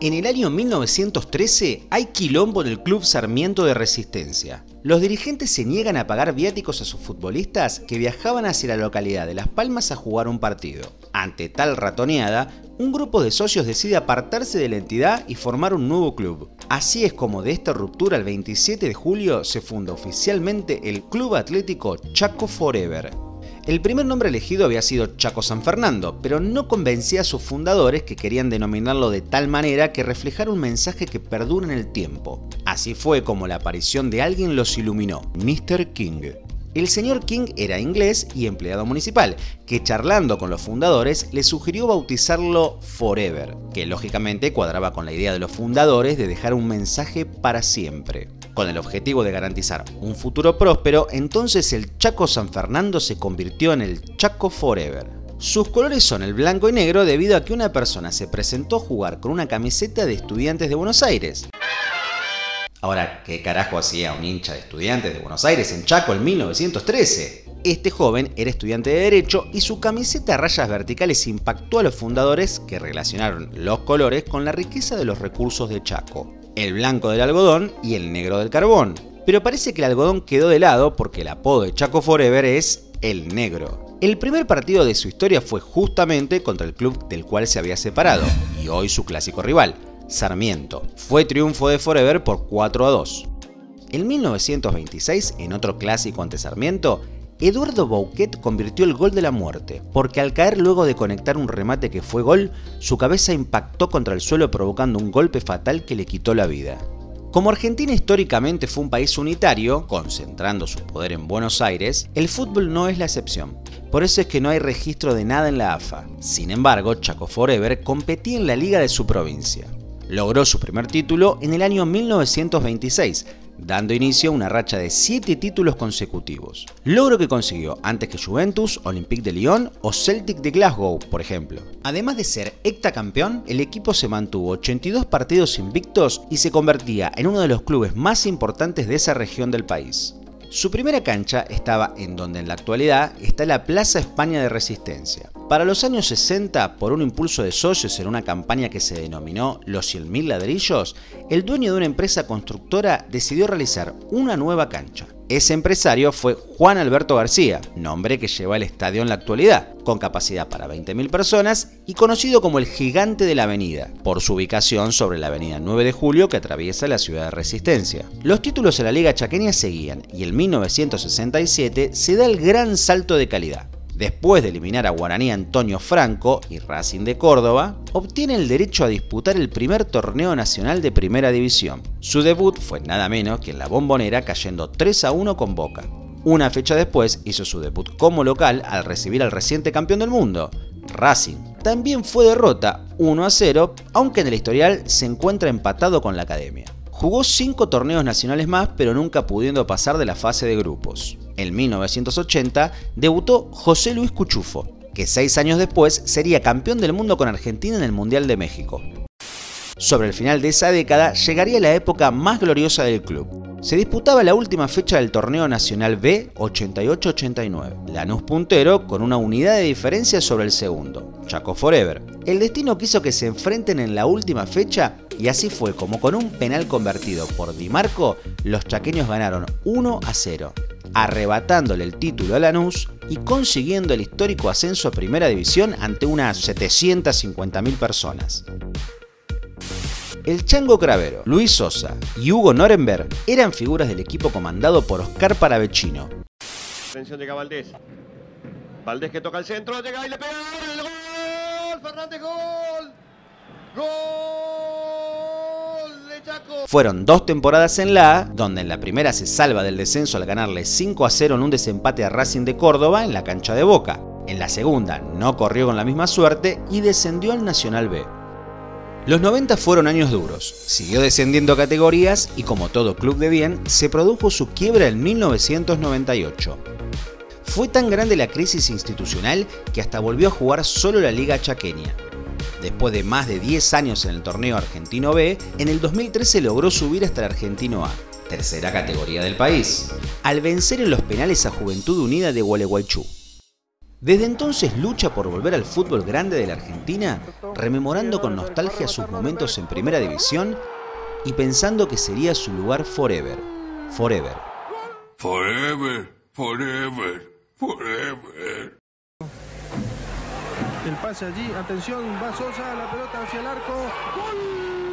En el año 1913 hay quilombo en el Club Sarmiento de Resistencia. Los dirigentes se niegan a pagar viáticos a sus futbolistas que viajaban hacia la localidad de Las Palmas a jugar un partido. Ante tal ratoneada, un grupo de socios decide apartarse de la entidad y formar un nuevo club. Así es como de esta ruptura el 27 de julio se funda oficialmente el Club Atlético Chaco Forever. El primer nombre elegido había sido Chaco San Fernando, pero no convencía a sus fundadores que querían denominarlo de tal manera que reflejara un mensaje que perdura en el tiempo. Así fue como la aparición de alguien los iluminó, Mr. King. El señor King era inglés y empleado municipal, que charlando con los fundadores le sugirió bautizarlo Forever, que lógicamente cuadraba con la idea de los fundadores de dejar un mensaje para siempre. Con el objetivo de garantizar un futuro próspero, entonces el Chaco San Fernando se convirtió en el Chaco Forever. Sus colores son el blanco y negro debido a que una persona se presentó a jugar con una camiseta de estudiantes de Buenos Aires. Ahora, ¿qué carajo hacía un hincha de estudiantes de Buenos Aires en Chaco en 1913? Este joven era estudiante de Derecho y su camiseta a rayas verticales impactó a los fundadores que relacionaron los colores con la riqueza de los recursos de Chaco el blanco del algodón y el negro del carbón. Pero parece que el algodón quedó de lado porque el apodo de Chaco Forever es el negro. El primer partido de su historia fue justamente contra el club del cual se había separado, y hoy su clásico rival, Sarmiento. Fue triunfo de Forever por 4 a 2. En 1926, en otro clásico ante Sarmiento, Eduardo Bouquet convirtió el gol de la muerte, porque al caer luego de conectar un remate que fue gol, su cabeza impactó contra el suelo provocando un golpe fatal que le quitó la vida. Como Argentina históricamente fue un país unitario, concentrando su poder en Buenos Aires, el fútbol no es la excepción. Por eso es que no hay registro de nada en la AFA. Sin embargo, Chaco Forever competía en la liga de su provincia. Logró su primer título en el año 1926, dando inicio a una racha de 7 títulos consecutivos. Logro que consiguió antes que Juventus, Olympique de Lyon o Celtic de Glasgow, por ejemplo. Además de ser hectacampeón, el equipo se mantuvo 82 partidos invictos y se convertía en uno de los clubes más importantes de esa región del país. Su primera cancha estaba en donde en la actualidad está la Plaza España de Resistencia. Para los años 60, por un impulso de socios en una campaña que se denominó Los 100.000 ladrillos, el dueño de una empresa constructora decidió realizar una nueva cancha. Ese empresario fue Juan Alberto García, nombre que lleva el estadio en la actualidad, con capacidad para 20.000 personas y conocido como el Gigante de la Avenida, por su ubicación sobre la Avenida 9 de Julio que atraviesa la ciudad de Resistencia. Los títulos en la Liga Chaqueña seguían y en 1967 se da el gran salto de calidad después de eliminar a Guaraní Antonio Franco y Racing de Córdoba, obtiene el derecho a disputar el primer torneo nacional de Primera División. Su debut fue nada menos que en la Bombonera cayendo 3 a 1 con Boca. Una fecha después hizo su debut como local al recibir al reciente campeón del mundo, Racing. También fue derrota 1 a 0, aunque en el historial se encuentra empatado con la Academia. Jugó 5 torneos nacionales más, pero nunca pudiendo pasar de la fase de grupos en 1980, debutó José Luis Cuchufo, que seis años después sería campeón del mundo con Argentina en el Mundial de México. Sobre el final de esa década llegaría la época más gloriosa del club. Se disputaba la última fecha del torneo nacional B 88-89. Lanús puntero con una unidad de diferencia sobre el segundo, Chaco Forever. El destino quiso que se enfrenten en la última fecha y así fue como con un penal convertido por Di Marco, los chaqueños ganaron 1 a 0 arrebatándole el título a Lanús y consiguiendo el histórico ascenso a Primera División ante unas 750.000 personas. El Chango Cravero, Luis Sosa y Hugo Norenberg eran figuras del equipo comandado por Oscar Paravecino. Atención llega Valdés. Valdés que toca el centro, llega y le pega el gol. Fernández gol. Gol. Fueron dos temporadas en la A, donde en la primera se salva del descenso al ganarle 5 a 0 en un desempate a Racing de Córdoba en la cancha de Boca. En la segunda no corrió con la misma suerte y descendió al Nacional B. Los 90 fueron años duros, siguió descendiendo categorías y como todo club de bien, se produjo su quiebra en 1998. Fue tan grande la crisis institucional que hasta volvió a jugar solo la Liga Chaqueña. Después de más de 10 años en el torneo argentino B, en el 2013 logró subir hasta el argentino A, tercera categoría del país, al vencer en los penales a Juventud Unida de Gualeguaychú. Desde entonces lucha por volver al fútbol grande de la Argentina, rememorando con nostalgia sus momentos en primera división y pensando que sería su lugar forever. Forever. Forever, forever, forever. Pase allí, atención, va Sosa, la pelota hacia el arco. ¡Gol!